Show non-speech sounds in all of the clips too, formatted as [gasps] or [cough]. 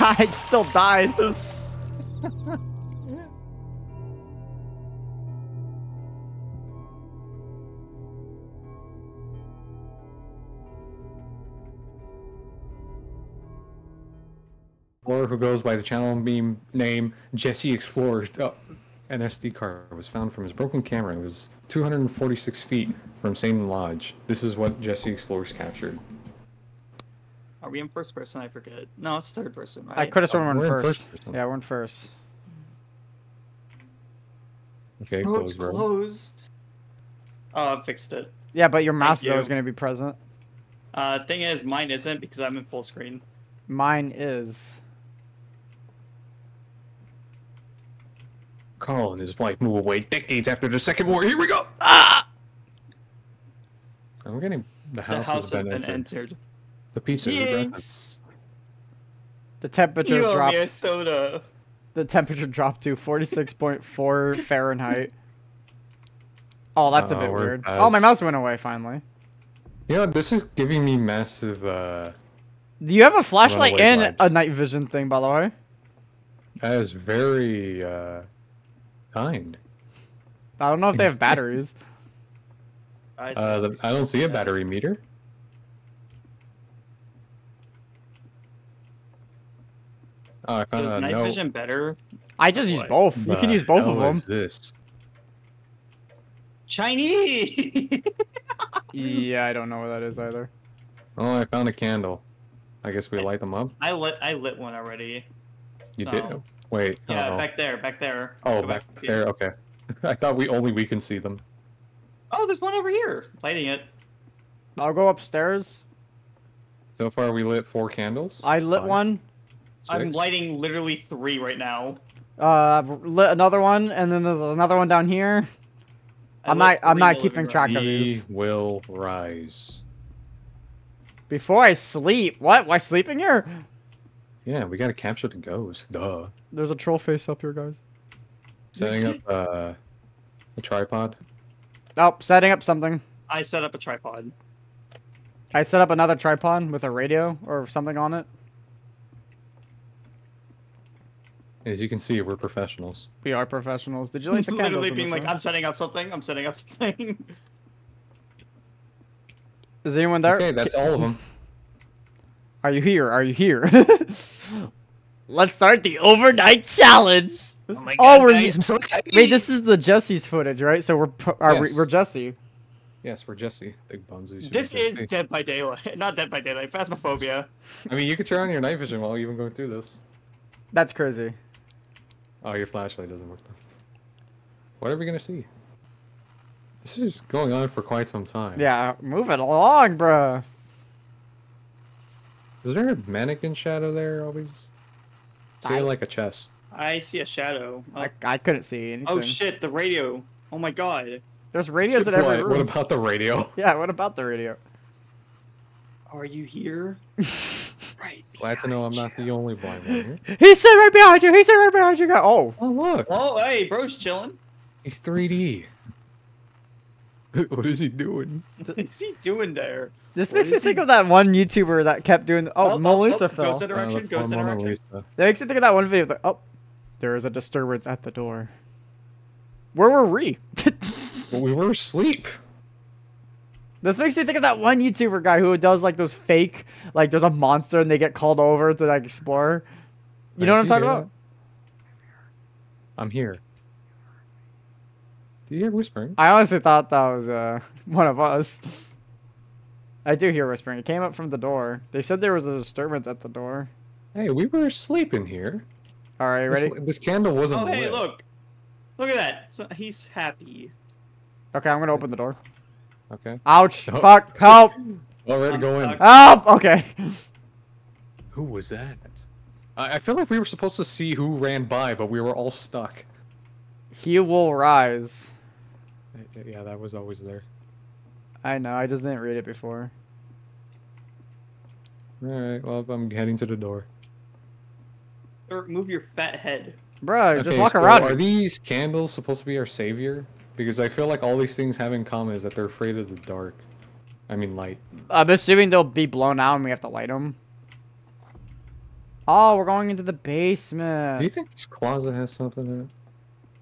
[laughs] I still died. Explorer who goes by the channel beam name Jesse Explorer. Uh, oh, an SD card was found from his broken camera. It was 246 feet from Satan Lodge. This is what Jesse Explorers captured. Are we in first person? I forget. No, it's third person, right? I could have sworn Oh, we're in we're in first. first. Yeah, we're in first. Okay, Oh, it's close closed. Oh, I fixed it. Yeah, but your mouse is you. always going to be present. Uh, thing is, mine isn't because I'm in full screen. Mine is. Carl and his wife move away decades after the Second War. Here we go. Ah! And we're getting the The house, house has been entered. entered. The pizza. is aggressive. Jinx! The temperature You owe me dropped. a soda. The temperature dropped to 46.4 Fahrenheit. Oh, that's a Uh-oh, bit we're weird. Oh, my mouse went away finally. You know, this is giving me massive. uh Do you have a flashlight and vibes. a night vision thing, by the way? That is very uh kind. I don't know if they have [laughs] batteries. Uh, the, I don't see a battery meter. Oh, I found is a night note. vision better? I just use What both. You can use both of them. is this? Chinese. [laughs] Yeah, I don't know what that is either. Oh, I found a candle. I guess we light them up. I lit. I lit one already. You So- did. Wait. Yeah, oh, back there, back there. oh Go back here. there. Okay. [laughs] I thought we only we can see them. Oh, there's one over here. Lighting it. I'll go upstairs. So far, we lit four candles. I lit Five, one. I'm lighting literally three right now. Uh, lit another one, and then there's another one down here. I I'm not. I'm not keeping track room. of We these. will rise. Before I sleep. What? Why sleeping here? Yeah, we gotta capture the ghost. Duh. There's a troll face up here, guys. Setting up uh, a tripod. Oh, setting up something. I set up a tripod. I set up another tripod with a radio or something on it. As you can see, we're professionals. We are professionals. Did you light the literally being this like, room? I'm setting up something. I'm setting up something. [laughs] Is anyone there? Okay, that's all of them. [laughs] Are you here? Are you here? [laughs] Let's start the overnight challenge. Oh my Oh, god, we're guys, I'm so excited. Wait, this is the Jesse's footage, right? So we're are we, Yes. we're Jesse. Yes, we're Jesse. Big buns. this is see. Dead by Daylight. Not Dead by Daylight. Phasmophobia. I mean, you could turn on your night vision while even going through this. That's crazy. Oh, your flashlight doesn't work though. What are we gonna see? This is going on for quite some time. Yeah, move it along, bruh. Is there a mannequin shadow there always? See I- like a chest. I see a shadow. Oh, I, I couldn't see anything. oh shit, the radio. Oh my god. There's radios in every room. what about the radio? [laughs] Yeah, what about the radio? Are you here? [laughs] right. Glad to know I'm not the only blind one here. [laughs] He said right behind you. He said right behind you. Go- Oh, Oh look, Oh, hey, bro's chilling. he's 3D. [laughs] what is he doing? [laughs] What's he doing there? this What makes me think he- of that one YouTuber that kept doing. Oh, Oh, Mona oh, Lisa oh, fell. Ghost Uh, interaction. the Ghost Mona interaction. Lisa. That makes me think of that one video. That, oh, there is a disturbance at the door. Where were we? Well, we were asleep. This makes me think of that one YouTuber guy who does like those fake, like there's a monster and they get called over to like explore. You know what I'm talking you, about? I'm here. Do you hear whispering? I honestly thought that was uh [laughs] one of us. I do hear whispering. It came up from the door. They said there was a disturbance at the door. Hey, we were sleeping here. All right, This, ready? this candle wasn't Oh, hey, lit. look. Look at that. So, he's happy. Okay, I'm gonna open the door. Okay. Ouch! Oh. Fuck! Help! Already I'm go in. Help! Okay. Who was that? I, I feel like we were supposed to see who ran by, but we were all stuck. He will rise. Yeah, that was always there. I know. I just didn't read it before. Alright, well, I'm heading to the door. Or move your fat head. Bro, just walk so around. Are it. these candles supposed to be our savior? Because I feel like all these things have in common is that they're afraid of the dark. I mean, light. I'm assuming they'll be blown out and we have to light them. Oh, we're going into the basement. Do you think this closet has something in it?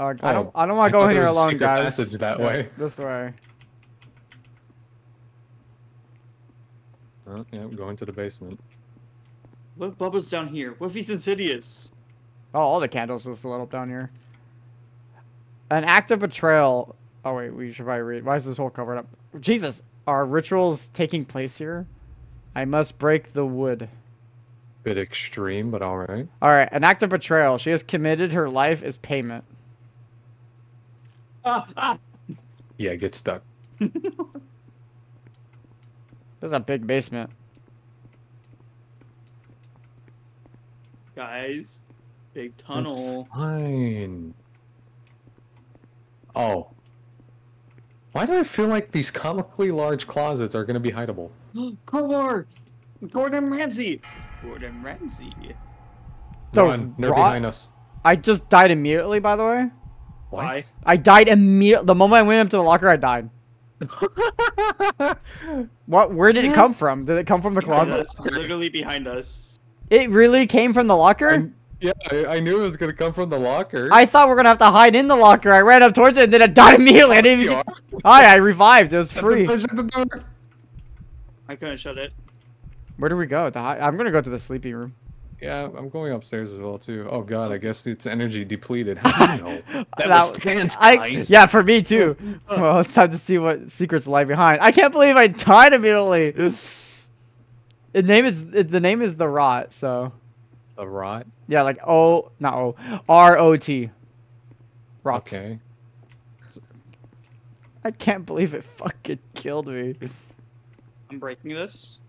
Uh, I Oh, don't. I don't want to go thought in there here was a alone, secret guys. passage that Yeah, way. This way. Oh, yeah, go into the basement. What if Bubba's down here? What if he's insidious? Oh, all the candles just lit up down here. An act of betrayal. Oh wait, we should probably read. Why is this whole covered up? Jesus, are rituals taking place here? I must break the wood. Bit extreme, but all right. All right, an act of betrayal. She has committed her life as payment. Ah, [laughs] ah. Yeah, get stuck. [laughs] There's a big basement. Guys, big tunnel. Fine. Oh. Why do I feel like these comically large closets are gonna be hideable? [gasps] Crowbar! Gordon Ramsay! Gordon Ramsay. The Run, they're rot- behind us. I just died immediately, by the way. Why? I died immediately. The moment I went up to the locker, I died. [laughs] What? Where did it come from? Did it come from the closet? us, literally behind us. It really came from the locker? I- yeah, I, I knew it was gonna come from the locker. I thought we are gonna have to hide in the locker. I ran up towards it and then it died immediately. I didn't [laughs] even. Hi, I revived. It was free. shut the door. I couldn't shut it. Where do we go? To hi- I'm gonna go to the sleeping room. Yeah, I'm going upstairs as well too. Oh god, I oh. guess it's energy depleted. [laughs] How do you know? That, That- was Stan's I yeah, for me too. [laughs] Well, it's time to see what secrets lie behind. I can't believe I died immediately. The name is it- the name is the rot. So The rot. Yeah, like O not O R O T. Rot. Okay. I can't believe it fucking killed me. I'm breaking this.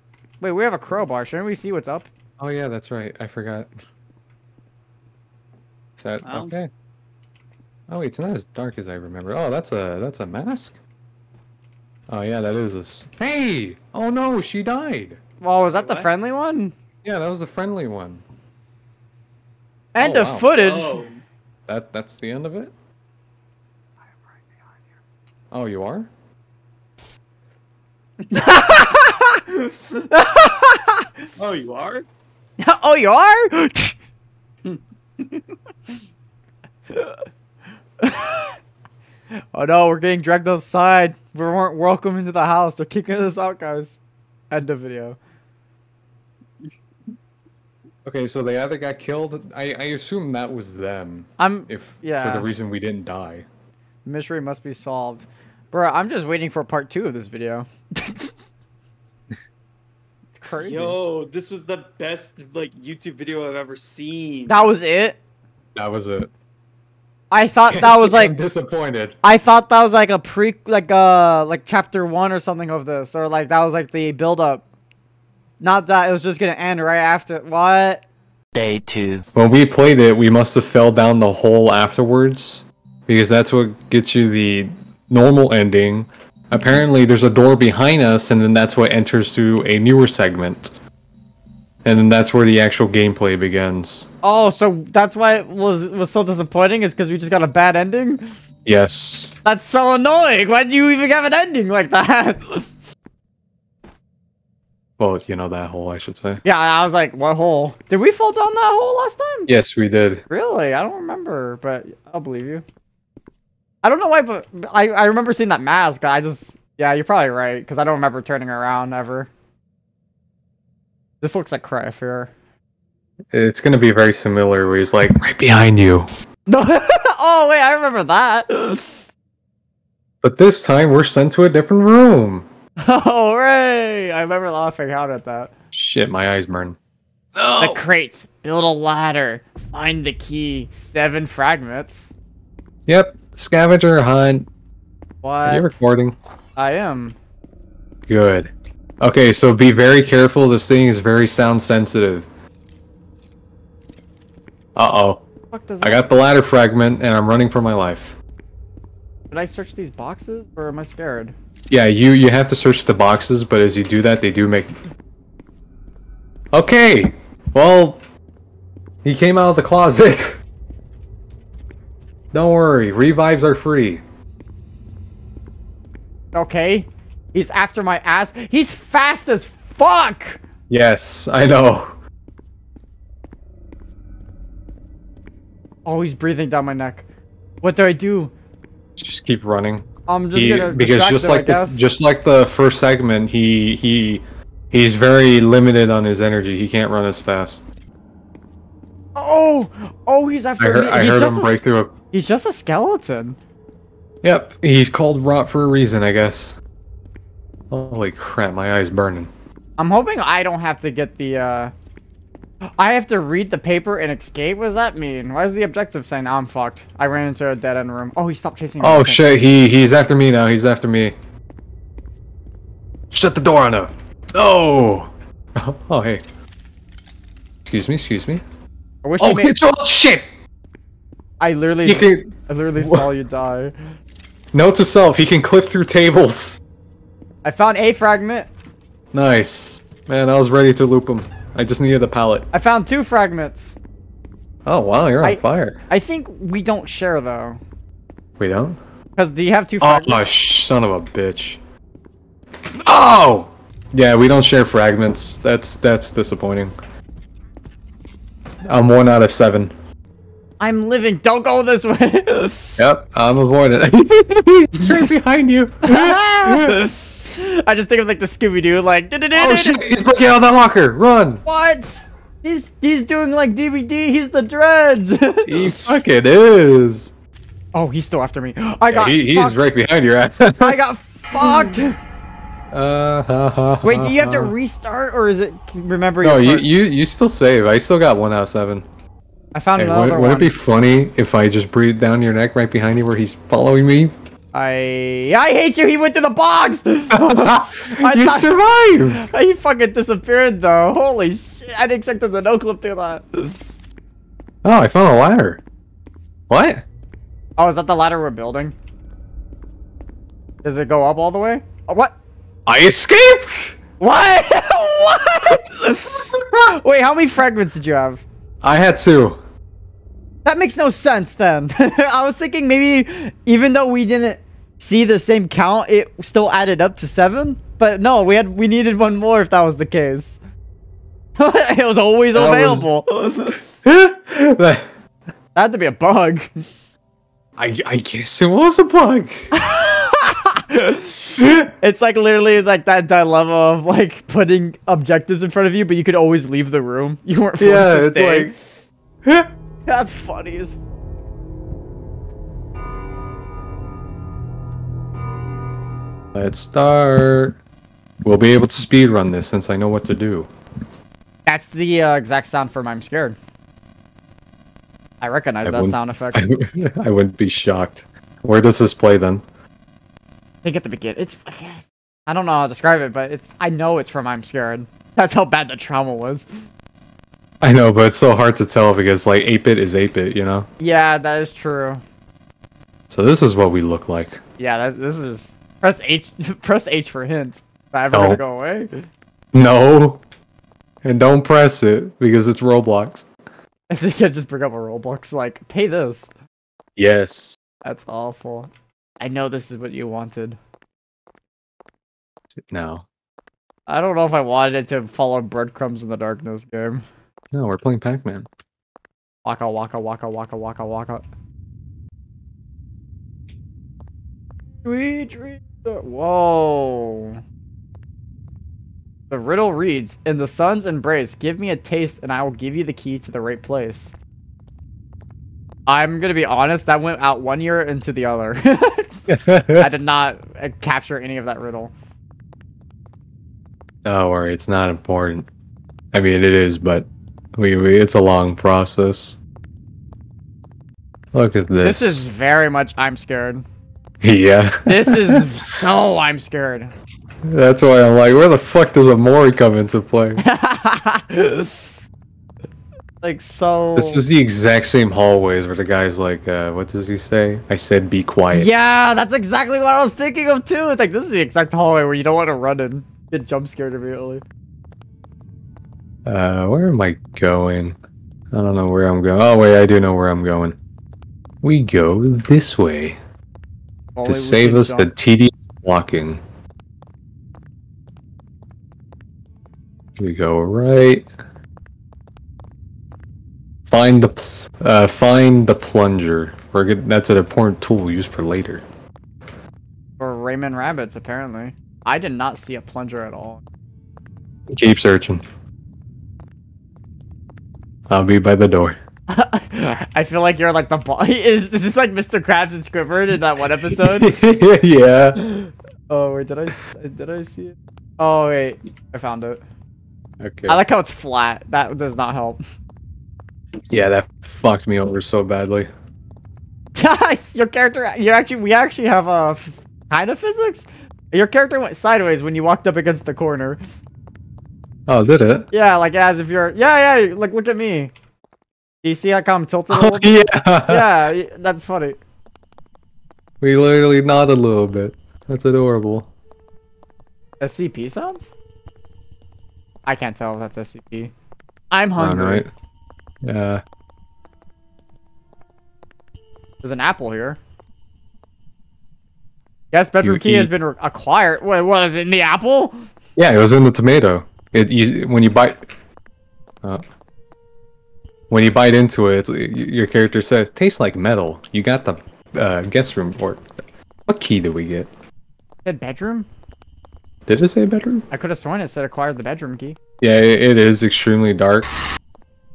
Wait, we have a crowbar. Shouldn't we see what's up? Oh yeah, that's right. I forgot. Is that Well. okay? Oh, it's not as dark as I remember. Oh, that's a that's a mask. Oh yeah, that is this. Hey! Oh no, she died. Well, was that the What? friendly one? Yeah, that was the friendly one. End Oh, of wow. footage. Oh, That that's the end of it. Oh, you are? [laughs] oh, you are? [laughs] oh, you are? [laughs] oh no, we're getting dragged outside. We weren't welcome into the house. They're kicking us out, guys. End of video. Okay, so they either got killed. I I assume that was them. I'm. If yeah. for the reason we didn't die. Mystery must be solved. Bro, I'm just waiting for part two of this video. [laughs] it's crazy. Yo, this was the best like YouTube video I've ever seen. That was it? That was it. I thought that was [laughs] I'm like disappointed. I thought that was like a pre like uh like chapter one or something of this or like that was like the build up. Not that it was just gonna end right after what? Day two. When we played it, we must have fell down the hole afterwards, because that's what gets you the normal ending. Apparently, there's a door behind us, and then that's what enters to a newer segment, and then that's where the actual gameplay begins. Oh, so that's why it was was so disappointing is because we just got a bad ending. Yes. That's so annoying. Why do you even have an ending like that? [laughs] Well, you know that hole, I should say. yeah, I was like, what hole? Did we fall down that hole last time? Yes, we did. Really? I don't remember, but I'll believe you. I don't know why, but I, I remember seeing that mask. I just, yeah, you're probably right, because I don't remember turning around ever. This looks like Cry Fear. It's gonna be very similar. Where he's like right behind you, No, [laughs] oh wait, I remember that. but this time we're sent to a different room. [laughs] oh, Ray! I remember laughing out at that. Shit, my eyes burn. The crate. Build a ladder. Find the key. Seven fragments. Yep, scavenger hunt. Are you recording? I am. Good. Okay, so be very careful. This thing is very sound sensitive. Uh oh. I that- got the ladder fragment and I'm running for my life. Did I search these boxes or am I scared? Yeah, you you have to search the boxes, but as you do that, they do make. Okay. Well, he came out of the closet. [laughs] Don't worry, revives are free. Okay. He's after my ass. He's fast as fuck. Yes, I know. Oh, he's breathing down my neck. What do I do? Just keep running. I'm just He- gonna because just him, I like the, just like the first segment, he he he's very limited on his energy. He can't run as fast. Oh, oh, he's I after heard, me. I heard him a, break through a. He's just a skeleton. Yep, he's called rot for a reason, I guess. Holy crap, my eye's burning. I'm hoping I don't have to get the, uh... I have to read the paper and escape? What does that mean? Why is the objective saying I'm fucked? I ran into a dead-end room. Oh, he stopped chasing me. Oh shit, he he's after me now. He's after me. Shut the door on him. No. [laughs] Oh hey. Excuse me. Excuse me. I wish Oh made... get your shit. I literally... Can, I literally saw you die. note to self: he can clip through tables. I found a fragment. Nice. Man, I was ready to loop him. I just needed the pallet. I found two fragments. Oh wow, you're on I- fire. I think we don't share, though. We don't. Because do you have two Oh, fragments? son of a bitch. Oh! Yeah, we don't share fragments. That's that's disappointing. I'm one out of seven. I'm living. Don't go this way. [laughs] Yep, I'm avoiding. [laughs] He's right behind you. [laughs] I just think of like the Scooby Doo, like. [laughs] oh shit! He's breaking out of that locker. Run! What? He's he's doing like DBD. He's the dredge. [laughs] He fucking is. oh, he's still after me. I Yeah, got. he, he's right behind your ass. I got fucked. Uh, ha, ha, Wait, do you have to ha, ha. restart or is it remember? No, you, you you still save. I still got one out of seven. I found Hey, another would, would one. it be funny if I just breathed down your neck right behind you where he's following me? I I hate you. He went through the box. [laughs] You thought- survived! [laughs] He fucking disappeared though. Holy shit! I didn't expect the no clip to that. Oh, I found a ladder. What? Oh, is that the ladder we're building? Does it go up all the way? Oh, what? I escaped! What? [laughs] what? Wait, how many fragments did you have? I had two. That makes no sense then. [laughs] I was thinking maybe even though we didn't see the same count, it still added up to seven. But no, we had we needed one more if that was the case. [laughs] it was always That available. that [laughs] that had to be a bug. I, I guess it was a bug. it's like literally like that dilemma of like putting objectives in front of you, but you could always leave the room. You weren't forced yeah, to it's stay. like. That's funny as. Let's start. We'll be able to speed run this since I know what to do. That's the uh, exact sound from "I'm Scared." I recognize I that sound effect. [laughs] I, [laughs] I wouldn't be shocked. Where does this play then? I think at the beginning, it's. I don't know how to describe it, but it's. I know it's from "I'm Scared." That's how bad the trauma was. I know, but it's so hard to tell because like 8-bit is 8-bit, you know. Yeah, that is true. So this is what we look like. Yeah, that, this is. Press H. [laughs] Press H for hints. That ever Oh. gonna go away? No, and don't press it because it's Roblox. [laughs] I think I just bring up a Roblox like, pay this. Yes. That's awful. I know this is what you wanted. No. I don't know if I wanted it to follow breadcrumbs in the darkness game. No, we're playing Pac-Man. Waka waka waka waka waka waka. Sweet dreams. are- Whoa. The riddle reads In the sun's embrace, give me a taste and I will give you the key to the right place. I'm gonna be honest, that went out one ear into the other. [laughs] I did not uh, capture any of that riddle. Don't worry, it's not important. I mean, it is, but we, we it's a long process. Look at this. This is very much I'm scared. [laughs] yeah. This is [laughs] so I'm scared. That's why I'm like, where the fuck does Amori come into play? [laughs] like so. This is the exact same hallways where the guy's like, uh, what does he say? I said, be quiet. Yeah, that's exactly what I was thinking of too. It's like this is the exact hallway where you don't want to run and get jump scared immediately. Uh, where am I going? I don't know where I'm going. Oh wait, I do know where I'm going. We go this way to save us the tedious walking. We go right. Find the pl- uh, find the plunger. We're good. That's an important tool we use for later. For Raymond Rabbits, apparently. I did not see a plunger at all. Keep searching. I'll be by the door. [laughs] I feel like you're like the boss. [laughs] Is, is this like Mr. Krabs and Squidward in that one episode? [laughs] yeah. oh wait, did I did I see it? Oh wait, I found it. Okay. I like how it's flat. That does not help. yeah, that fucked me over so badly. Guys, your character, you actually, we actually have a f- kind of physics. Your character went sideways when you walked up against the corner. Oh, did it? Yeah, like as if you're. Yeah, yeah. Like look at me. Do you see how I'm tilted? A Oh, yeah. Yeah, that's funny. We literally nod a little bit. That's adorable. SCP sounds? I can't tell if that's SCP. I'm All hungry. right. Yeah. There's an apple here. Yes, bedroom You key has been re- acquired. Wait, was it in the apple? Yeah, it was in the tomato. It you when you bite. Uh, when you bite into it, your character says, "Tastes like metal." You got the uh, guest room or what key did we get? said bedroom? Did it say bedroom? I could have sworn it said acquired the bedroom key. Yeah, it, it is extremely dark,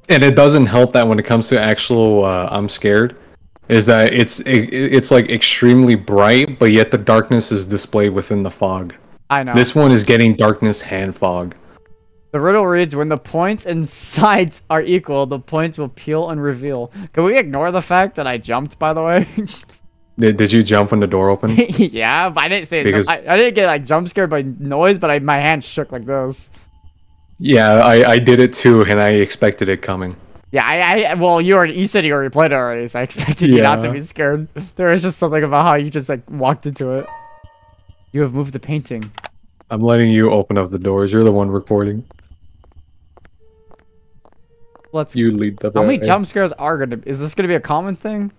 and it doesn't help that when it comes to actual uh, I'm scared, is that it's it, it's like extremely bright, but yet the darkness is displayed within the fog. I know. This one is getting darkness hand fog. The riddle reads, when the points and [laughs] sides are equal, the points will peel and reveal. Can we ignore the fact that I jumped, by the way? [laughs] Did, did you jump when the door opened? [laughs] yeah, but I didn't say Because- I, I didn't get like jump scared by noise, but I, my hand shook like this. Yeah, I, I did it too, and I expected it coming. Yeah, I, I well, you already you said you already played it already, so I expected you not to be scared. There is just something about how you just like walked into it. You have moved the painting. I'm letting you open up the doors. You're the one recording. Let's. You lead the how many way. jump scares are gonna? Is this gonna be a common thing?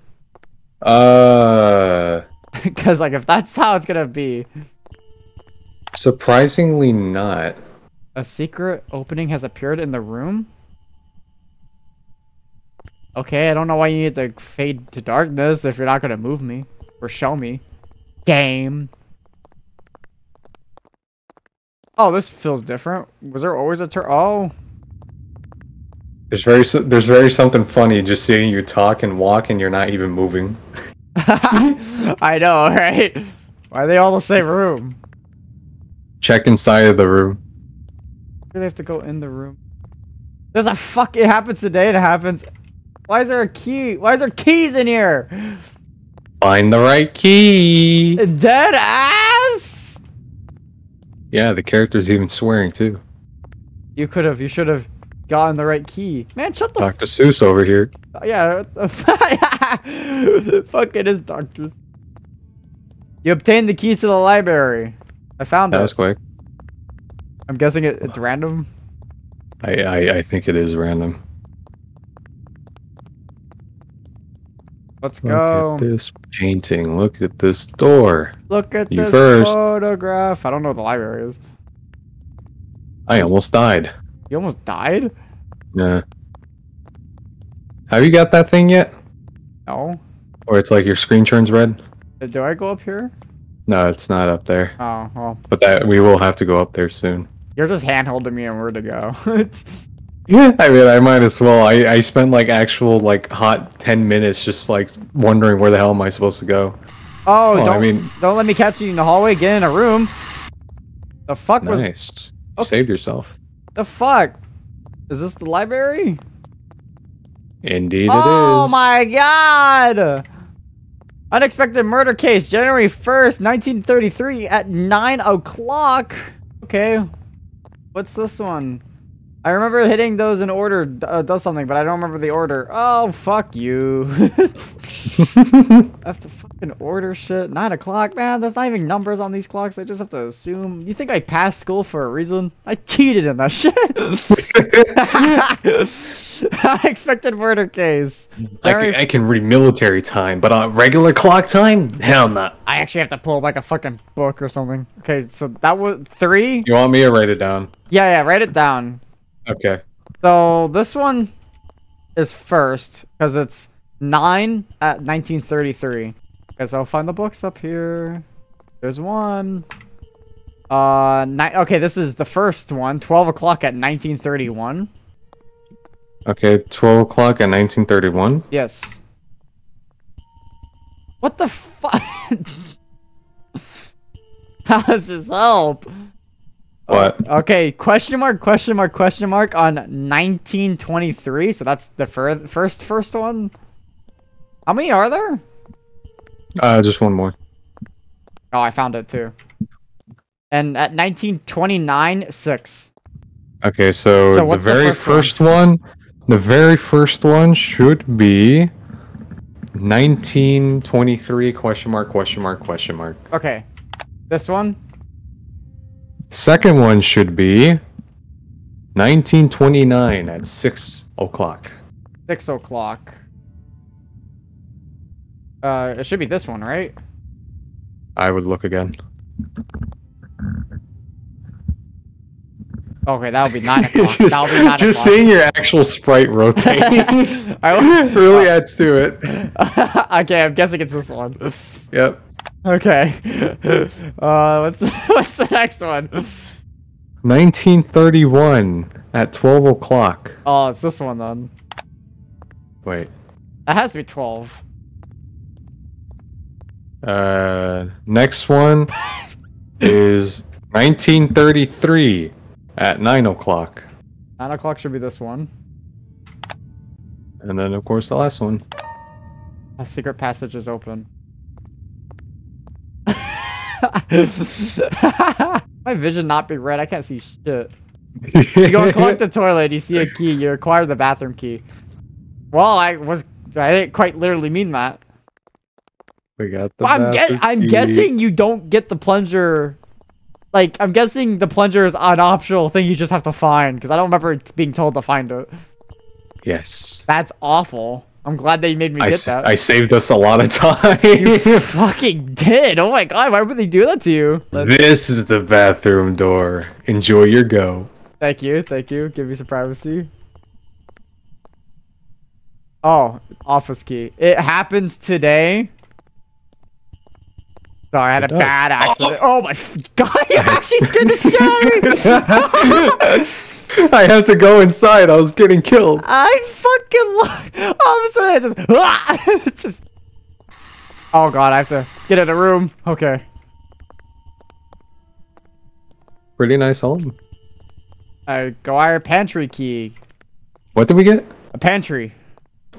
Uh, [laughs] Because like if that's how it's gonna be, surprisingly not. a secret opening has appeared in the room. Okay, I don't know why you need to fade to darkness if you're not gonna move me or show me. Game. Oh, this feels different. Was there always a turn? Oh. There's very there's very something funny just seeing you talk and walk and you're not even moving. [laughs] I know, right? Why are they all the same room? Check inside of the room. Do they have to go in the room? There's a fuck. It happens today. It happens. Why is there a key? Why is there keys in here? Find the right key. Dead ass. Yeah, the character's even swearing too. You could have. You should have gotten the right key. Man, shut the. Dr. Seuss over here. [laughs] Yeah. [laughs] fuck it is Dr. You obtained the keys to the library. I found That it. was quick. I'm guessing it, it's random. I, I I think it is random. Let's Look go. at this painting. Look at this door. Look at You this first. photograph. I don't know what the library is. I almost died. You almost died? Yeah. Have you got that thing yet? No. Or it's like your screen turns red? Uh, do I go up here? No, it's not up there. Oh, well. But that we will have to go up there soon. You're just hand holding me and where to go. Yeah, [laughs] [laughs] I mean, I might as well. I, I spent like actual like hot ten minutes just like wondering where the hell am I supposed to go. oh, Well, don't, I mean- don't let me catch you in the hallway. Get in a room. The fuck was Nice. You Okay. saved yourself. The fuck? Is this the library? Indeed, oh it is. Oh my god! Unexpected murder case, January 1st, 1933 at 9 o'clock. Okay. What's this one? I remember hitting those in order uh, does something, but I don't remember the order. Oh, fuck you. [laughs] I have to fucking order shit. 9 o'clock, man. There's not even numbers on these clocks. I just have to assume. You think I passed school for a reason? I cheated in that [laughs] shit. [laughs] I expected murder case. I January can, I can read military time, but on regular clock time, hell no. I actually have to pull like a fucking book or something. Okay, so that was three. You want me to write it down? Yeah, yeah, write it down. Okay. So this one, is first because it's nine at 1933. Okay, so I'll find the books up here. There's one. Uh, ni- okay, this is the first one. 12 o'clock at 1931. Okay, 12 o'clock at 1931. Yes. What the fuck? [laughs] How does this help? What? Okay, question mark, question mark, question mark on 1923. So that's the fir- first first one. How many are there? Uh, just one more. Oh, I found it too. And at 1929, six. Okay, so, So the what's the very first one? first one? the very first one should be 1923 question mark question mark question mark. Okay, this one. Second one should be 1929 at 6 o'clock. Six o'clock. Uh, it should be this one, right? I would look again. Okay, that'll be nine [laughs] o'clock. that'll be nine just seeing your actual sprite rotate [laughs] [laughs] really adds to it. okay, I'm guessing it's this one. Yep. Okay. [laughs] Uh, what's [laughs] what's the next one? 1931 at 12 o'clock. Oh, it's this one then. Wait. It has to be twelve. Uh, next one [laughs] is 1933 at 9 o'clock. Nine o'clock should be this one. And then, of course, the last one. A secret passage is open. [laughs] My vision not be red. I can't see shit. You go and collect the toilet. You see a key. You acquire the bathroom key. Well, I was. I didn't quite literally mean that. we got the. I'm, I'm guessing you don't get the plunger. Like, I'm guessing the plunger is an optional thing you just have to find. Because I don't remember it being told to find it. Yes. That's awful. I'm glad they made me I, get s- that. I saved us a lot of time. You [laughs] fucking did. Oh my god, why would they do that to you? this is the bathroom door. Enjoy your go. Thank you, thank you. Give me some privacy. Oh, office key. It happens today. Sorry, I had a does. bad accident. [laughs] Oh, my f- god, you actually scared the shit out of me. [laughs] I had to go inside. I was getting killed. I fucking lo- all of a sudden I just [laughs] [laughs] just Oh god, I have to get in a room. Okay. Pretty nice home. I go our pantry key. What did we get? A pantry.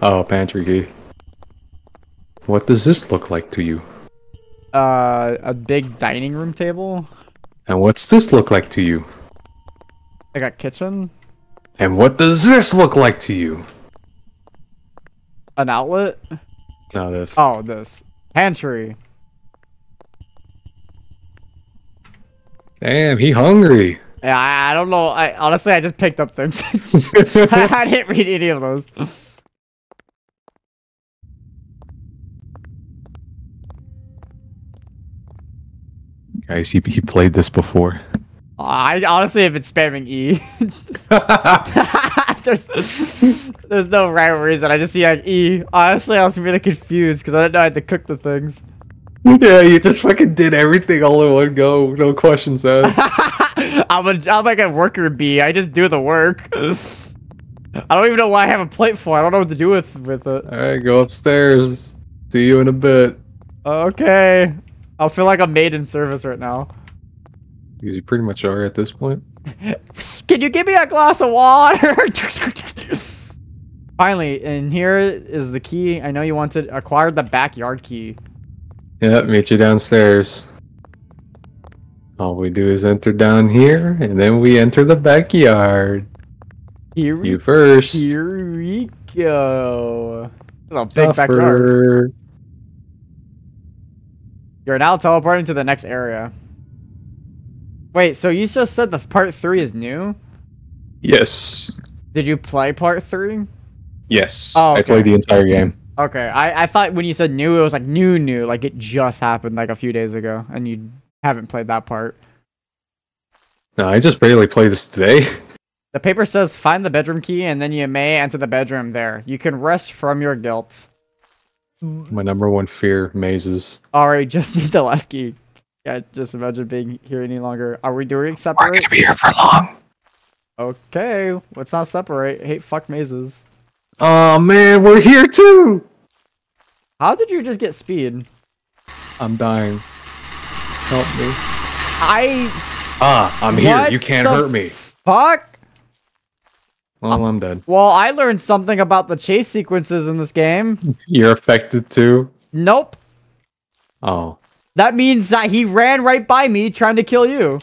Oh, pantry key. What does this look like to you? Uh a big dining room table. And what's this look like to you? Like a kitchen. And what does this look like to you? An outlet. No, this. Oh, this. Pantry. Damn, he hungry. Yeah, I, I don't know. I honestly I just picked up things. [laughs] I didn't read any of those. Guys, he, he played this before. I honestly have been spamming E. [laughs] there's there's no right reason. I just see like E. Honestly, I was really confused because I didn't know I had to cook the things. yeah, you just fucking did everything all in one go. No questions asked. [laughs] I'm a I'm like a worker bee. I just do the work. [laughs] I don't even know why I have a plate for. I don't know what to do with with it. Alright, go upstairs. See you in a bit. Okay, I feel like I'm made in service right now. Because you pretty much are at this point. [laughs] Can you give me a glass of water? [laughs] Finally, and here is the key. I know you wanted acquired the backyard key. Yep, meet you downstairs. All we do is enter down here, and then we enter the backyard. Here we, You first. here we go. This a big backyard. You're now teleporting to the next area. Wait, so you just said the part three is new? Yes. Did you play part three? Yes. Oh, I played the entire game. Okay, I, I thought when you said new, it was like new, new, like it just happened like a few days ago, and you haven't played that part. No, I just barely played this today. [laughs] The paper says find the bedroom key and then you may enter the bedroom there. You can rest from your guilt. My number one fear, mazes. Alright, [laughs] just need the last key. Yeah, just imagine being here any longer. Are we doing separate? We're gonna be here for long. Okay, let's not separate. Hate fuck mazes. Oh man, we're here too. How did you just get speed? I'm dying. Help me. I Ah, I'm here. What You can't hurt me. fuck. Well, I'm dead. Well, I learned something about the chase sequences in this game. [laughs] You're affected too. Nope. Oh, That means that he ran right by me trying to kill you.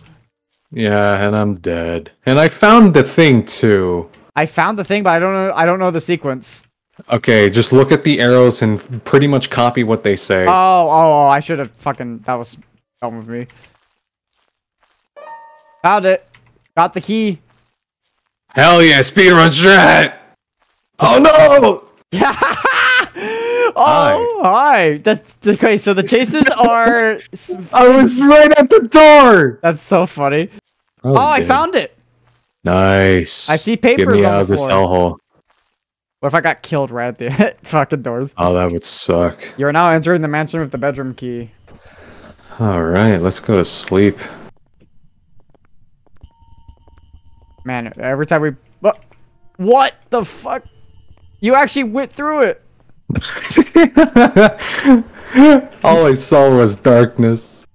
yeah, and I'm dead. And I found the thing too. I found the thing, but I don't know. I don't know the sequence. Okay, just look at the arrows and pretty much copy what they say. Oh, oh, oh I should have fucking. That was dumb of me. Found it. Got the key. Hell yeah, speedrun strat! [laughs] Oh no! [laughs] oh, hi. That's okay. So the chases [laughs] are. I was right at the door! That's so funny. Probably Oh, I found it. Nice. I see papers. Get me on out the of this floor. hellhole. What if I got killed right at the [laughs] fucking doors? Oh, that would suck. You are now entering the mansion with the bedroom key. Alright, let's go to sleep. Man, every time we. What? What the fuck? You actually went through it. [laughs] All I saw was darkness.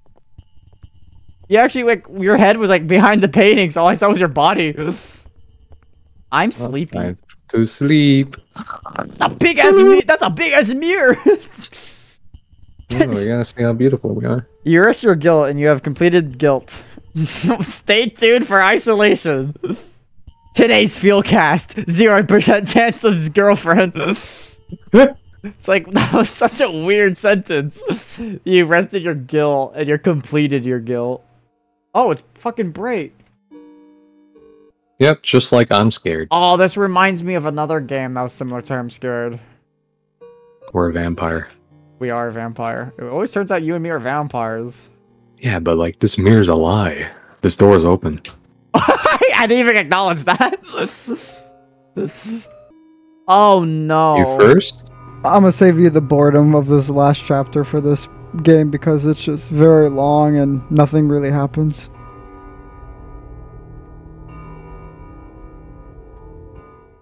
You actually like your head was like behind the paintings. All I saw was your body. [laughs] I'm sleepy. Time to sleep. A big ass That's a big ass mirror. Oh, we gotta see how beautiful we are. [laughs] you risk your guilt, and you have completed guilt. Stay tuned for isolation. Today's fuel cast: zero percent chance of girlfriend. It's like [laughs] that was such a weird sentence. You rested your guilt and you completed your guilt. Oh, it's fucking bright. Yep, just like I'm scared. Oh, this reminds me of another game that was similar to I'm Scared. We're a vampire. We are a vampire. It always turns out you and me are vampires. Yeah, but like this mirror's a lie. This door is open. [laughs] I didn't even acknowledge that. [laughs] oh no. You first? I'm gonna save you the boredom of this last chapter for this game because it's just very long and nothing really happens.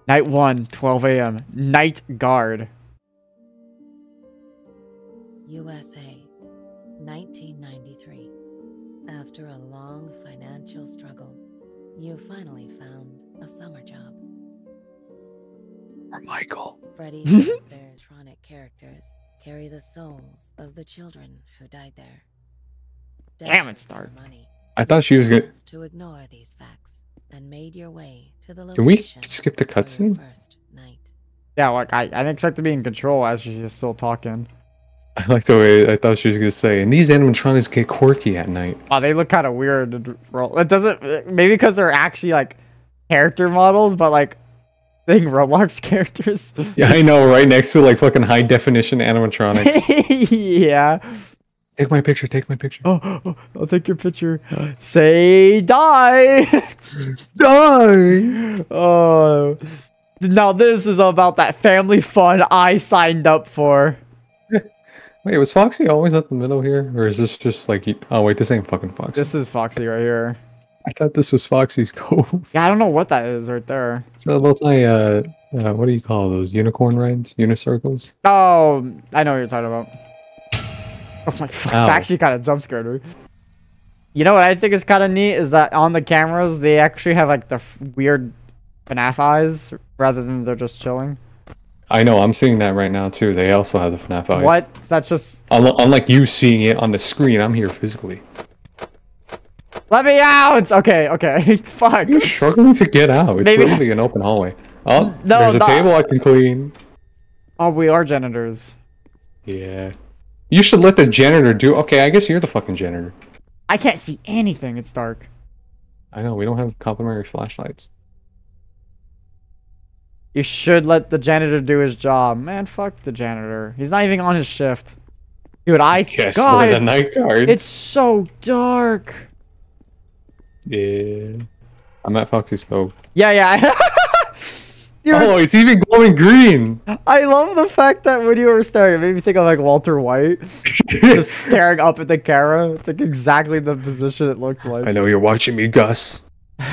Night 1, 12 a.m. Night Guard. USA, 1993. After a long financial struggle, you finally Or Michael. [laughs] Freddy and their [laughs] Tronic characters carry the souls of the children who died there. Damn it, Desperate Stark. money, I thought she was you gonna. to ignore these facts and made your way to the Did we skip the cutscene? first night. Yeah, like I, I didn't expect to be in control as she's still talking. [laughs] I like the way I thought she was gonna say. And these animatronics get quirky at night. Oh, they look kind of weird. to d- Roll. It doesn't. Maybe because they're actually like character models, but like thing Roblox [laughs] characters. Yeah, I know. Right next to like fucking high definition animatronics. [laughs] yeah. take my picture. Take my picture. Oh, [gasps] oh, I'll take your picture. Say die. [laughs] Die. oh. Now this is about that family fun I signed up for. Wait, was Foxy always at the middle here, or is this just like? Oh wait, this ain't fucking Foxy. This is Foxy right here. I thought this was Foxy's [laughs] Cove. Yeah, I don't know what that is right there. So that's my uh, uh, what do you call those unicorn rides? Unicircles? Oh, I know what you're talking about. Oh my fuck, Ow. that actually kind of jump scared me. You know what I think is kind of neat is that on the cameras they actually have like the f- weird FNAF eyes rather than they're just chilling. I know. I'm seeing that right now too. They also have the FNAF eyes. What? That's just Unlike you seeing it on the screen, I'm here physically. Let me out. Okay, okay, [laughs] fuck. You're struggling to get out. It's Maybe- literally an open hallway. Oh, No, there's a table I can clean. Oh, we are janitors. Yeah. You should let the janitor do. Okay, I guess you're the fucking janitor. I can't see anything. It's dark. I know we don't have complimentary flashlights. You should let the janitor do his job. Man, fuck the janitor. He's not even on his shift. Dude, I Yes, God, we're the night guard. it's so dark. Yeah. I'm at Foxy's Cove. Yeah, yeah. [laughs] Oh, it's even glowing green. I love the fact that when you were staring, it made me think of like Walter White, [laughs] just staring up at the camera. It's like exactly the position it looked like. I know you're watching me, Gus. [laughs] what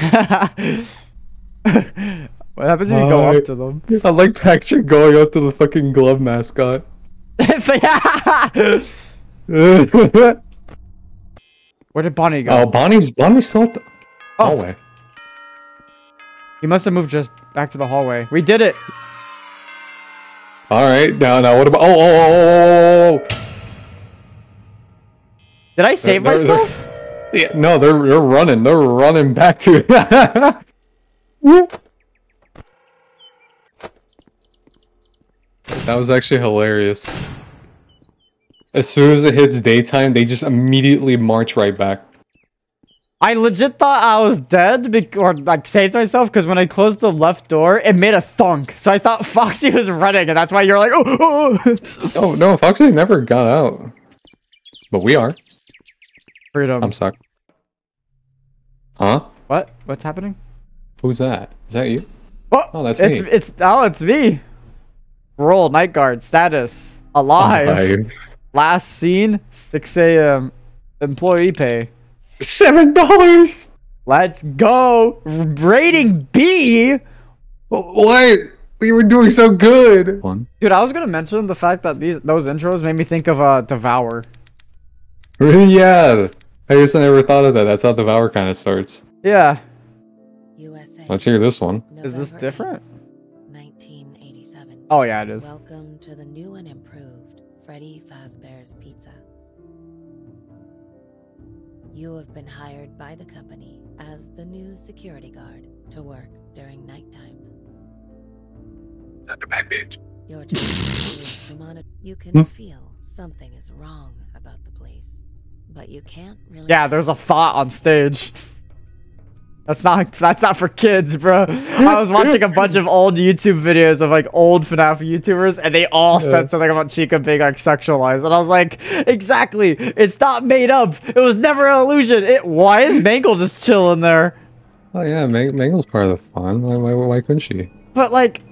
happens if you go up to them? I like picture going up to the fucking glove mascot. Where did Bonnie go? oh, Bonnie's Bonnie's still at the Oh. hallway. He must have moved just back to the hallway. We did it. All right, now now what about? Oh, oh, oh, oh, oh, Did I save they're- they're- myself? oh. Yeah, no, they're they're running. They're running back to. that was actually hilarious. As soon as it hits daytime, they just immediately march right back. I legit thought I was dead or like saved myself because when I closed the left door, it made a thunk. So I thought [laughs] Foxy was running, and that's why you're like, oh, oh. Oh. [laughs] oh no, Foxy never got out. But we are. freedom. I'm stuck. Huh? what? What's happening? Who's that? Is that you? Oh, Oh, that's it's me. it's oh, it's me. Roll night guard status alive. Alive. [laughs] Last seen 6 a.m. Employee pay. Seven dollars. Let's go. Rating B. What? We were doing so good. One. Dude, I was gonna mention the fact that these those intros made me think of uh Devour. yeah. I guess I never thought of that. That's how Devour kind of starts. Yeah. USA. Let's hear this one. Is this different? 1987. Oh yeah, it is. Welcome to the new and improved Freddy Fazbear's Pizza. You have been hired by the company as the new security guard to work during nighttime. Not a bad bitch. Your job is to monitor. You Hmm? can feel something is wrong about the place, but you can't really. Yeah, there's a thought on stage. That's not that's not for kids, bro. I was watching a bunch of old YouTube videos of like old FNAF YouTubers, and they all Yeah. said something about Chica being like sexualized, and I was like, exactly. It's not made up. It was never an illusion. It. Why is Mangle just chilling there? Oh yeah, Mang- Mangle's part of the fun. Why, why, why couldn't she? But like,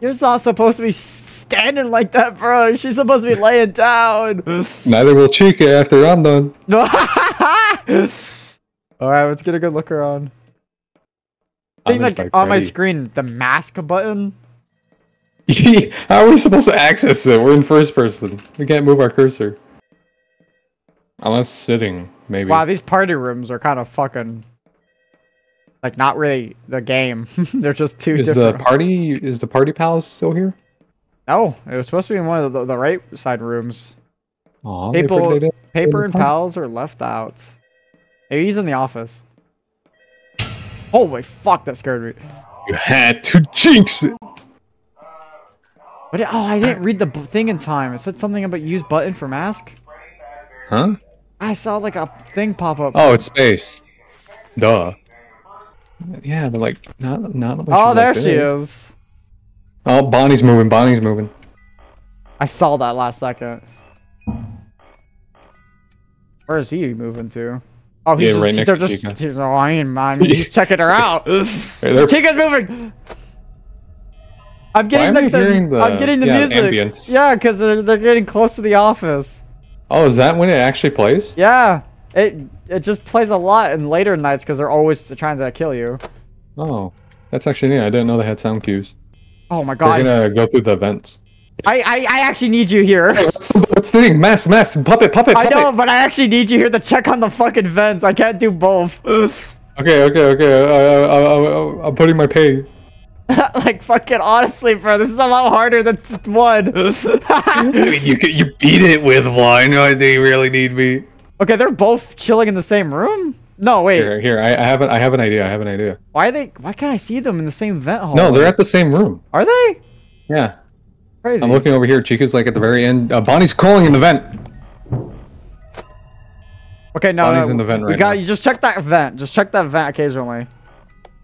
you're not supposed to be standing like that, bro. She's supposed to be laying down. Neither will Chica after I'm done. [laughs] All right, let's get a good look around. I think like on my screen, the mask button. [laughs] How are we supposed to access it? We're in first person. We can't move our cursor. Unless sitting, maybe. Wow, these party rooms are kind of fucking like not really the game. [laughs] They're just two is the different. party is the party palace still here? no, it was supposed to be in one of the, the right side rooms. Aw, People- they, they, Paper and pals are left out. Maybe he's in the office. Holy fuck, that scared me. You had to jinx it. What? did- oh, I didn't read the thing in time. It said something about use button for mask. Huh? I saw like a thing pop up. Oh, it's space. Duh. Yeah, but like not not. Oh, there like she is. Oh, Bonnie's moving. Bonnie's moving. I saw that last second. Where is he moving to? Oh, he's Yeah, just, right next they're to just, Chica. mean, I he's checking her out. [laughs] Hey, they're- Chica's moving. I'm getting I the, the- I'm getting the yeah, music. ambience? Yeah, because they're, they're getting close to the office. Oh, is that when it actually plays? Yeah, it it just plays a lot in later nights because they're always trying to kill you. Oh, that's actually neat. I didn't know they had sound cues. Oh my god, gonna go through the events. I, I I actually need you here. What's the, what's the thing? Mask, mask, puppet, puppet, I know, but I actually need you here to check on the fucking vents. I can't do both. [laughs] Okay, okay, okay. Uh, uh, uh, I'm putting my pay. [laughs] like fucking honestly, bro, this is a lot harder than one. [laughs] I mean, you could, you beat it with one. You really need me? okay, they're both chilling in the same room. No, wait. Here, here. I, I have an, I have an idea. I have an idea. Why are they? Why can't I see them in the same vent hall? No, they're at the same room. Are they? Yeah, Crazy. I'm looking over here. Chica's like at the very end. Uh, Bonnie's crawling in the vent. Okay, no, Bonnie's no. in the vent we right got now. you. Just check that vent. Just check that vent occasionally.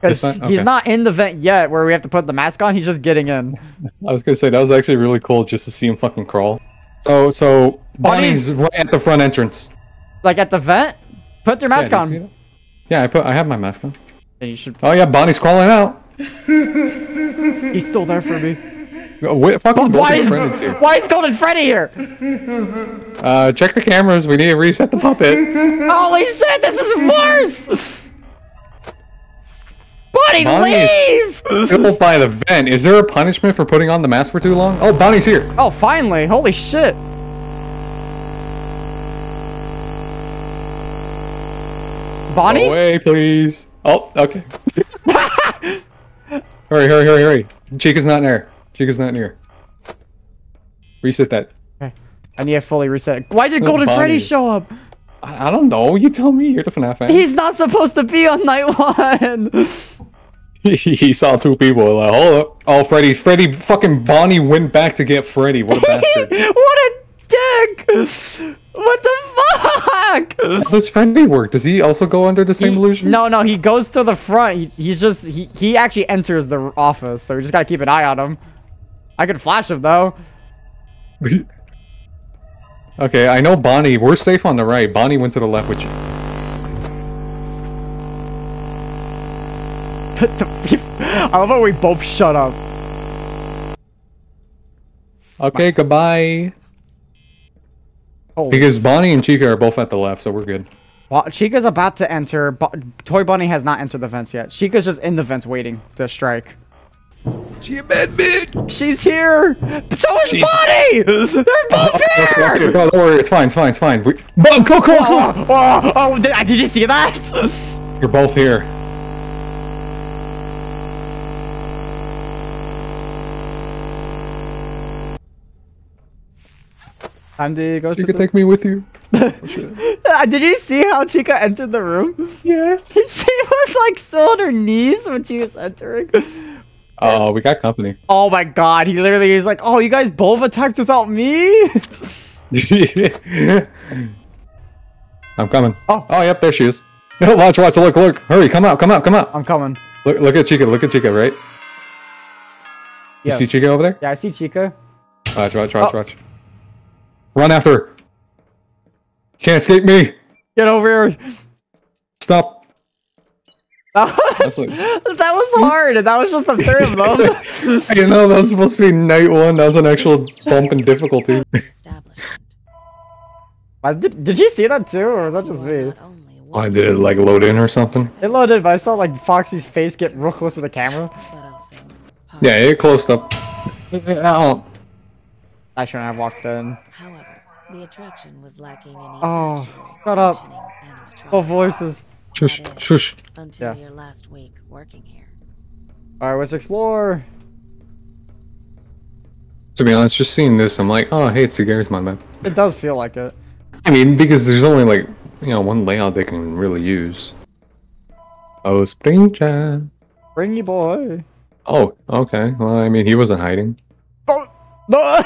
Because vent? he's not in the vent yet, where we have to put the mask on. He's just getting in. [laughs] I was gonna say that was actually really cool just to see him fucking crawl. So, so Bonnie's- Bonnie's right at the front entrance. Like at the vent. Put your mask yeah, on. Yeah, I put. I have my mask on. Then you should. Oh yeah, Bonnie's crawling out. [laughs] He's still there for me. Oh, fucking Why is. Why is Golden Freddy here? [laughs] Uh, check the cameras. We need to reset the puppet. [laughs] Holy shit! This is worse. [laughs] Bonnie, Bonnie leave! Killed by the vent. Is there a punishment for putting on the mask for too long? Oh, Bonnie's here. Oh, finally! Holy shit! Bonnie? Away, please. Oh, okay. hurry, hurry, hurry, hurry. Chica's not near. Chica's not near. Reset that. Okay. I need to fully reset. Why did Golden Freddy show up? I, I don't know. You tell me. You're the FNAF fan. He's not supposed to be on night one. [laughs] he saw two people. Like, hold up. Oh, Freddy. Freddy. Fucking Bonnie went back to get Freddy. What a [laughs] bastard. what a dick! What the fuck? How does Freddy work? Does he also go under the same He- illusion? No, no, he goes to the front. He, he's just he, he actually enters the office, so we just gotta keep an eye on him. I could flash him though. [laughs] okay, I know Bonnie. We're safe on the right. Bonnie went to the left with you. [laughs] I love how we both shut up. Okay, goodbye. Holy Because Bonnie and Chica are both at the left, so we're good. Well, Chica's about to enter. But Toy Bunny has not entered the fence yet. Chica's just in the fence waiting to strike. She a bad bitch. She's here. So is She's- Bunny. They're both here. no, don't worry, it's fine, it's fine, it's fine. We, Bo- go close, close. Oh, oh, oh, did, did you see that? You're both here. Time to go to You could the... take me with you. [laughs] Uh, Did you see how Chica entered the room? Yes. [laughs] She was like still on her knees when she was entering. Oh, we got company. Oh my god, he literally is like, oh, you guys both attacked without me? [laughs] I'm coming. Oh. Oh, yep, there she is. [laughs] watch, watch, look, look. Hurry, come out, come out, come out. I'm coming. Look, look at Chica, look at Chica, right? You see Chica over there? Yeah, I see Chica. Watch, watch, watch, Oh. watch. Run after her. Can't escape me. Get over here. Stop. That was, like- [laughs] that was hard, that was just the third of them. [laughs] You know, that was supposed to be night one. That was an actual bump in difficulty. establishment. Uh, did, did you see that too, or was that just me? not Why did it like load in or something? It loaded, but I saw like Foxy's face get real close to the camera. but also part Yeah, it closed up. Ow. I shouldn't have walked in. However, the attraction was lacking any Oh, shut up. functioning animatronics voices. Shush, shush. until Yeah. your last week working here. Alright, let's explore. To be honest, just seeing this, I'm like, oh, hey, it's Cigar's my man. It does feel like it. I mean, because there's only like, you know, one layout they can really use. Oh, Springtrap. Springy boy. Oh, okay. Well, I mean, he wasn't hiding. Oh, no! [laughs]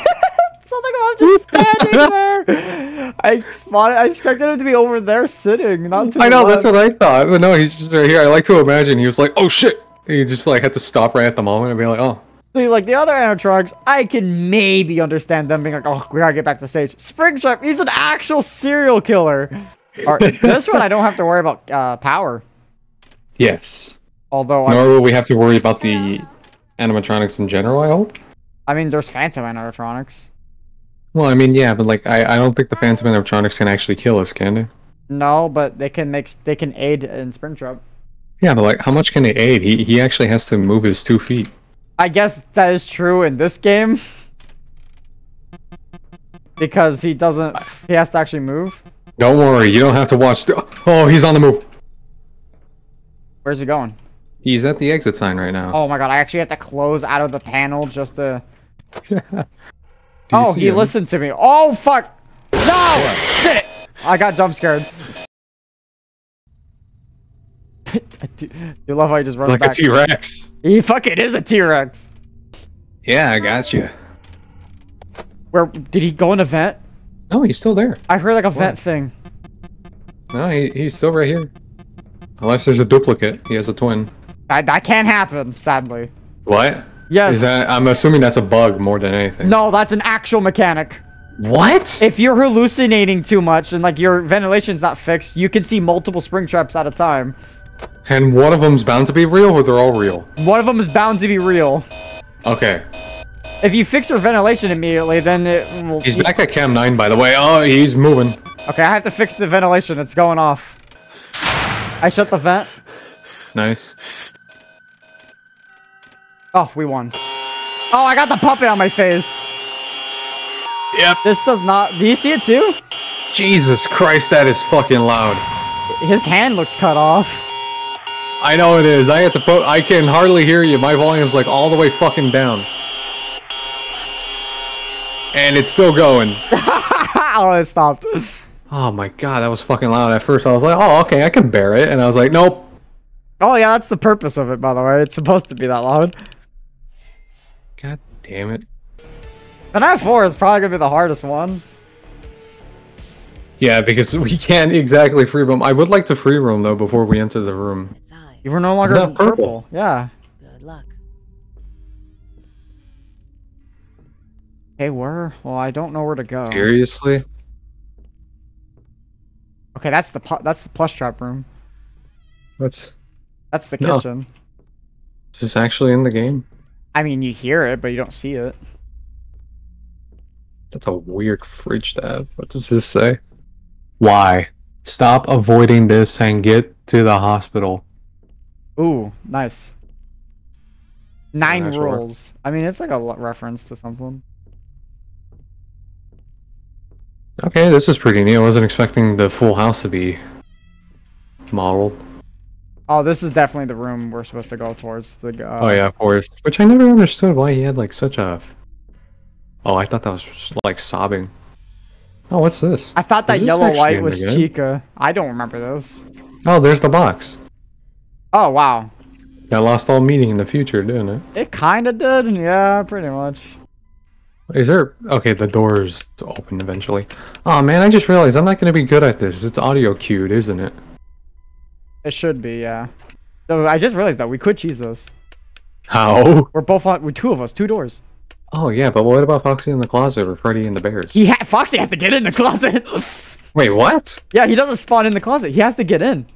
Something about just standing [laughs] there. I thought I expected him to be over there sitting, not to I know, that's what I thought. But no, he's just right here. I like to imagine he was like, oh shit. He just like had to stop right at the moment and be like, oh. See, like the other animatronics, I can maybe understand them being like, "Oh, we gotta get back to stage." Springtrap, he's an actual serial killer. Or, [laughs] this one, I don't have to worry about uh, power. Yes. Although, I, Nor will we have to worry about the animatronics in general, I hope. I mean, there's Phantom animatronics. Well, I mean, yeah, but like, I, I don't think the Phantom animatronics can actually kill us, can they? No, but they can make they can aid in Springtrap. Yeah, but like, how much can they aid? He he actually has to move his two feet. I guess that is true in this game. Because he doesn't, he has to actually move. Don't worry, you don't have to watch. Oh, he's on the move. Where's he going? He's at the exit sign right now. Oh my god, I actually have to close out of the panel just to. [laughs] Do you Oh, see he him? listened to me. Oh fuck! No! Shit! I got jump scared. I do, do love how he just runs like a back. T Rex. he fucking is a T-Rex. Yeah, I got you. Where did he go in a vent? No, he's still there. I heard like a vent thing. No, he, he's still right here. Unless there's a duplicate. He has a twin. That, that can't happen, sadly. What? Yes. That? I'm assuming that's a bug more than anything. No, that's an actual mechanic. What? If you're hallucinating too much and like your ventilation's not fixed, you can see multiple Springtraps at a time. And one of them's bound to be real, or they're all real? One of them is bound to be real. Okay. If you fix your ventilation immediately, then it will. He's back at Cam 9, by the way. Oh, he's moving. Okay, I have to fix the ventilation. It's going off. I shut the vent. Nice. Oh, we won. Oh, I got the puppet on my face. Yep. This does not. Do you see it too? Jesus Christ, that is fucking loud. His hand looks cut off. I know it is. I have to put. I can hardly hear you. My volume's like all the way fucking down. And it's still going. [laughs] oh, it stopped. Oh my god, that was fucking loud. At first, I was like, oh, okay, I can bear it. And I was like, nope. Oh yeah, that's the purpose of it, by the way. It's supposed to be that loud. God damn it. And I 4 is probably gonna be the hardest one. Yeah, because we can't exactly free roam. I would like to free roam, though, before we enter the room. Its eye. You were no longer purple. purple. Yeah. Good luck. Hey, where? Well, I don't know where to go. Seriously? Okay, that's the that's the Plushtrap room. What's... That's the No. kitchen. Is this actually in the game? I mean, you hear it, but you don't see it. That's a weird fridge tab. What does this say? Why? Stop avoiding this and get to the hospital. Ooh, nice. Nine nice work. I mean, it's like a reference to something. Okay, this is pretty neat. I wasn't expecting the full house to be modeled. Oh, this is definitely the room we're supposed to go towards. The uh, oh yeah, of course. Which I never understood why he had like such a. Oh, I thought that was just, like sobbing. Oh, what's this? I thought that yellow light was game? Chica. I don't remember this. Oh, there's the box. Oh wow, That lost all meaning in the future, didn't it? it kind of did. Yeah, pretty much. Is there? Okay, the door's to open eventually. Oh man, I just realized I'm not gonna be good at this. It's audio cued, isn't it? It should be. Yeah. So I just realized that we could cheese this. How? We're both on. We're two of us, two doors. Oh yeah, but what about Foxy in the closet or Freddy and the Bears? He ha- Foxy has to get in the closet. [laughs] Wait, what? yeah, he doesn't spawn in the closet. He has to get in.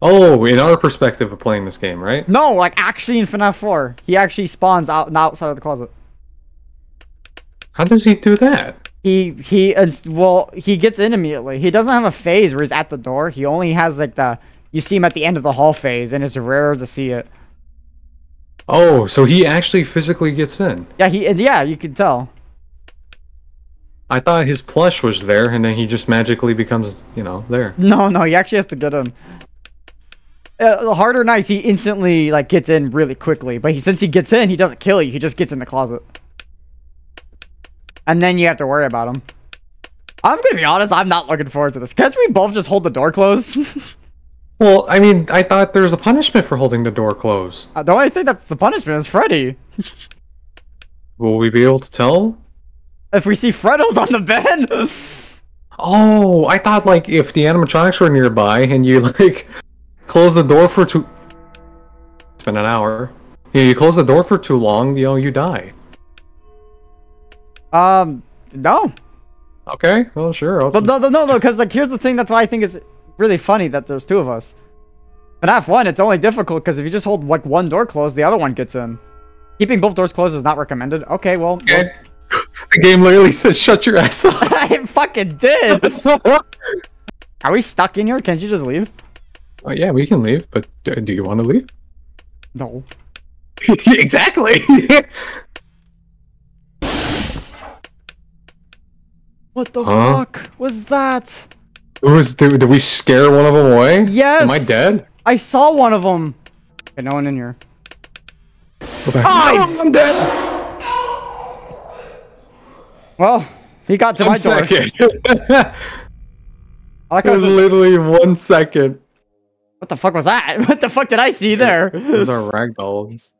Oh, in our perspective of playing this game, right? No, like actually in FNAF 4, he actually spawns out outside of the closet. How does he do that? He he well he gets in immediately. He doesn't have a phase where he's at the door. He only has like the you see him at the end of the hall phase, and it's rare to see it. Oh, so he actually physically gets in. Yeah, he and yeah you can tell. I thought his plush was there, and then he just magically becomes, you know, there. No, no, he actually has to get in. Uh, the harder nights, he instantly like gets in really quickly. But he, since he gets in, he doesn't kill you. He just gets in the closet, and then you have to worry about him. I'm gonna be honest. I'm not looking forward to this. Can't we both just hold the door closed? [laughs] Well, I mean, I thought there was a punishment for holding the door closed. Uh, the only thing that's the punishment is Freddy. [laughs] Will we be able to tell? If we see Freddles on the bed. Oh, I thought like if the animatronics were nearby and you [laughs] like close the door for too. It's been an hour. Yeah, you close the door for too long, you know, you die. Um, no. Okay, well, sure. I'll But no, no, no, no, because like here's the thing. That's why I think it's really funny that there's two of us. In F1, it's only difficult because if you just hold like one door closed, the other one gets in. Keeping both doors closed is not recommended. Okay, well, Okay. [laughs] The game literally says, "Shut your ass up." [laughs] I fucking did. [laughs] Are we stuck in here? Can't you just leave? oh, yeah, we can leave, but uh, do you want to leave? No. exactly. What the Huh? fuck was that? Was did, did we scare one of them away? Yes. Am I dead? I saw one of them. Okay, no one in here. Go back. Ah, I'm dead. Well, he got to One my door. second. [laughs] it I like how was literally one second. what the fuck was that? [laughs] What the fuck did I see there? Those are ragdolls.